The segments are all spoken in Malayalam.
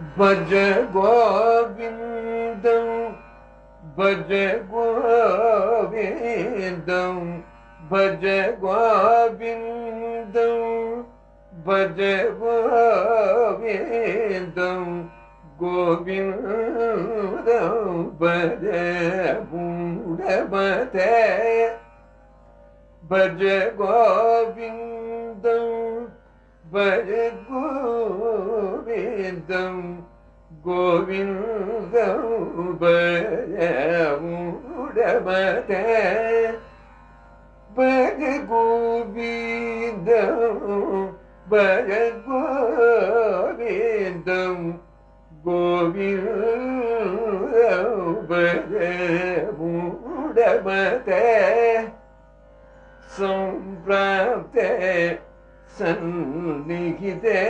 भज गोविन्दं भज गोविन्दं भज गोविन्दं भज गोविन्दं गोविन्दं भज मूढमते भज गोविन्द गोविन्दं गोविन्दं भयमुडमद भज गोविन्दं भज गोविन्दं गोविन्दं भयमुडमद सम्प्राप्ते ഭജ മൂഢമതേ സംപ്രാപ്തേ സന്നിഹിതേ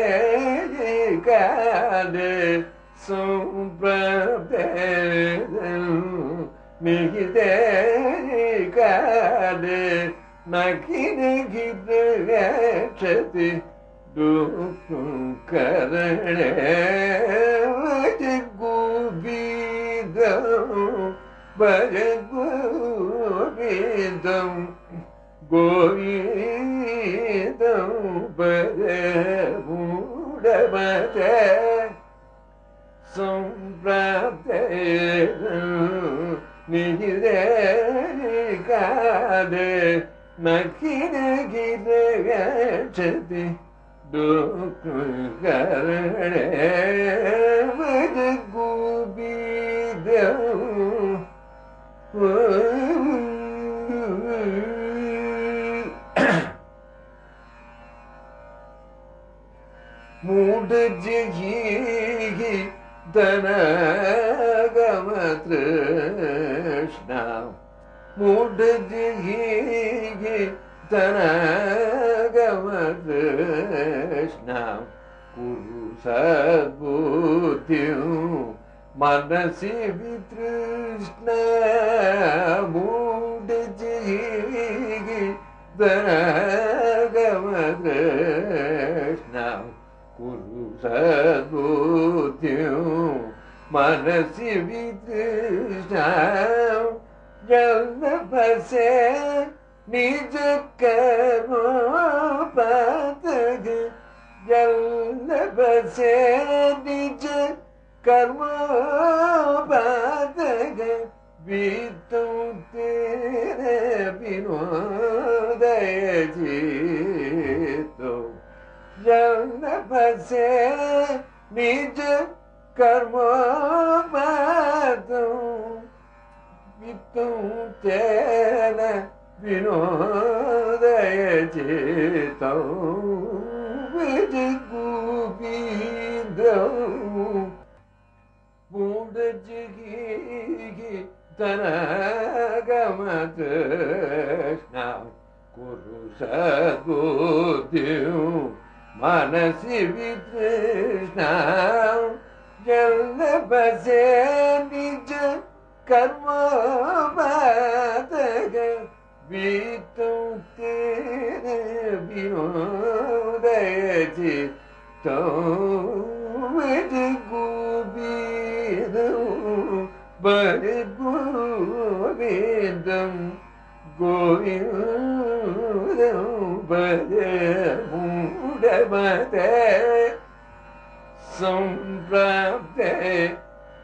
കാലേ സംപ്രാപ്തേ നിഹിതേ കാലേ നഖിനഖിതക്ഷതി ദുഃഖരണേ ഗോവിന്ദം ഭജ സംപ്രാപ്തേ നിഹിതേ കാലേ നഖിനഖിതക്ഷതി ദുഃഖരണേ ഭജ ഗോവിന്ദം तरा गमत कुरु सद्गु मनसि वि तृष्ण मूढ जिहि तरा गमग सोत्यु मनसि विष्ण जल्द बसे निज करो पतग जल्द बसे निज कर्म पतग बीतू तेरे विनोदय जीतो जल्द बसे निज कर्म पतू नित्येन विनोदय चेतौ विजगुपीन्द्रौ मूढजिगीहि तनगमतृष्णां कुरु सद्बुद्धिं मनसि वितृष्णां जल्लभसेन കർമ്മപാതക തേന വിനോദയ ചിത്തോ വിജ ഗോവിന്ദം ഭജ ഗോവിന്ദം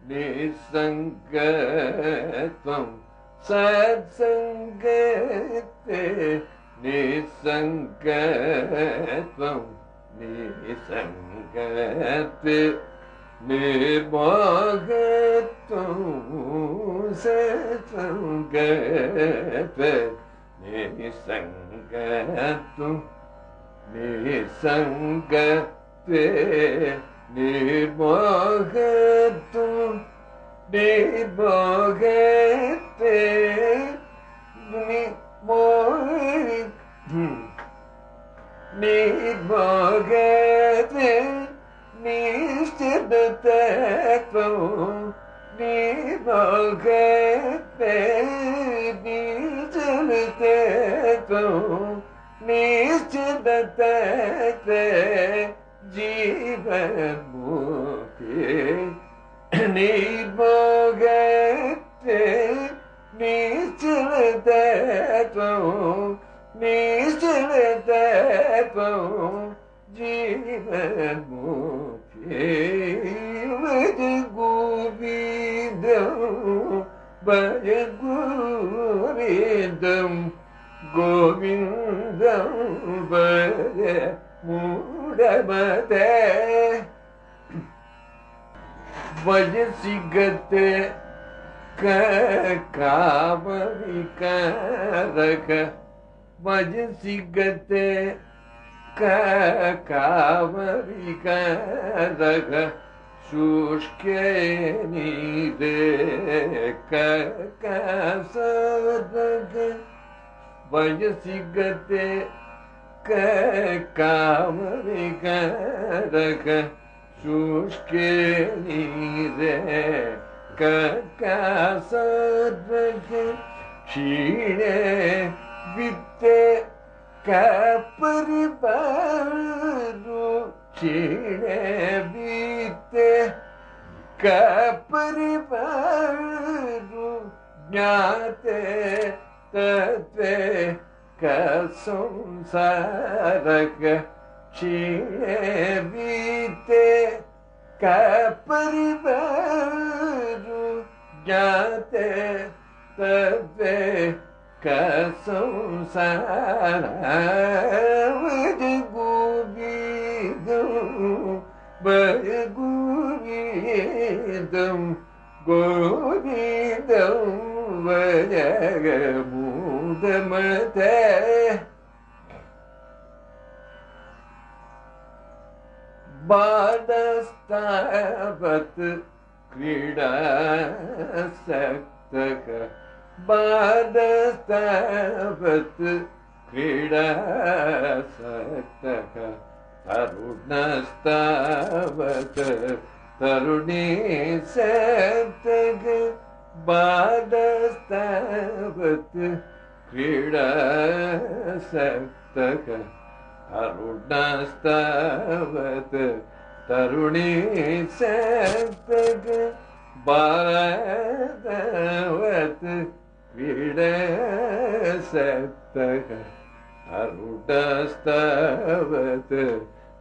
നിസംഗത്വം സത്സംഗത്തെ നിസംഗത്വം നിസംഗത്തെ നിർമോഹത്വം സത്സംഗത്തെ निर्मोह तुम हम्म। निर्मोह ते निर्मोह निर्मोह ते निश्चित तुम निर्मोह ते निश्चित तुम निश्चित ते ജീവൻമുക്തി നിർമോഹത്തെ നിശ്ചിതത്വം നിശ്ചിതത്വം ജീവൻമുക്തി ഗോവിന്ദം ഭജ ഗോവിന്ദം ഗോവിന്ദം ഭജ മൂടമതേ വജസിഗത്തെ കാമവികാരക വജസിഗത്തെ കാമവികാരക ശുഷ്കേ നീരേ കസദക വജസിഗത്തെ ಕಾಮವಿಕಾರಕ ಶುಷ್ಕೇನಿದೆ ಕಸದ್ವಕ ಕ್ಷೀಣೆ ವಿತ್ತೆ ಕಪರಿಪಾರು ಕ್ಷೀಣೆ ವಿತ್ತೆ ಕಪರಿಪಾರು ಜ್ಞಾತೆ ತತ್ವೇ संसारक क्षीते परिवार जाते तद्वे कसंसारवजगुबीदं वजगुबीदं गोबीदं वजगबु yandı mı de बाणस्तावत् क्रीडासक्तः बाणस्तावत् क्रीडासक्तः तरुणस्तावत् तरुणी सक्तः बाणस्तावत् क्रीड अरुणस्तवत् तरुणी सप्तग बादवत् क्रीड अरुणस्तवत्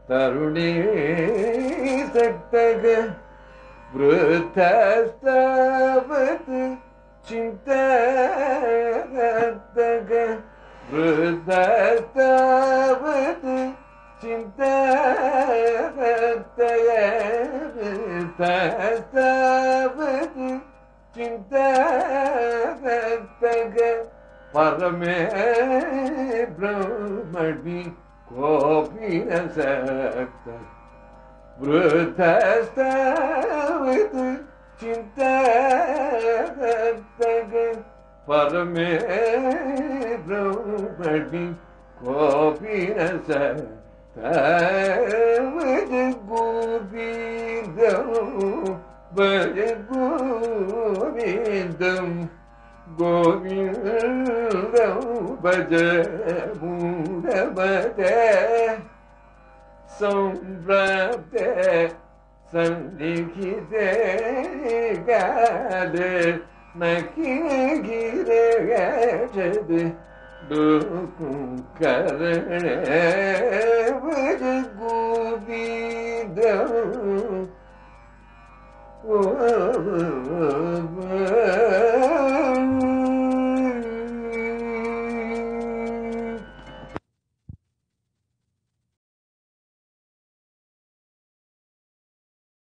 तरुणी सक्तग वृथस्तवत् चिन्ता हृदतावत् चिन्तावत् चिन्तावत्तग परमे ब्रह्मणि कोऽपि न सक्त वृद्धस्तावत् चिन्ता பரமேரமணி கோபிரச தமது கோபீந்தம் பஜ கோவிந்தம். கோவிந்தம் பஜ மூடபத சம்பிராப்த சந்நிகிதே காலே नकी गिरे गजद दुकु करणे गोबी दम